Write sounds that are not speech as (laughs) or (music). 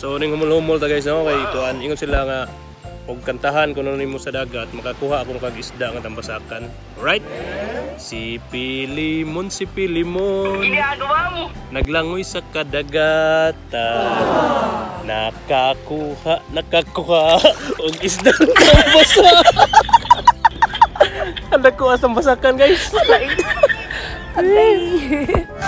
So ning humol-humol ta guys no kay kuan ingon sila nga og kantahan kuno ano nimo sa dagat makakuha akong kag isda nga tambasakan. Right? Si Pilimon, si Pilimon. Ginagawa ano, mo! Naglangoy sa kadagatan. Ah. Nakakuha, nakakuha (laughs) og isda nga tambasa. (laughs) Ang nakuha sa tambasakan guys. Patay. (laughs)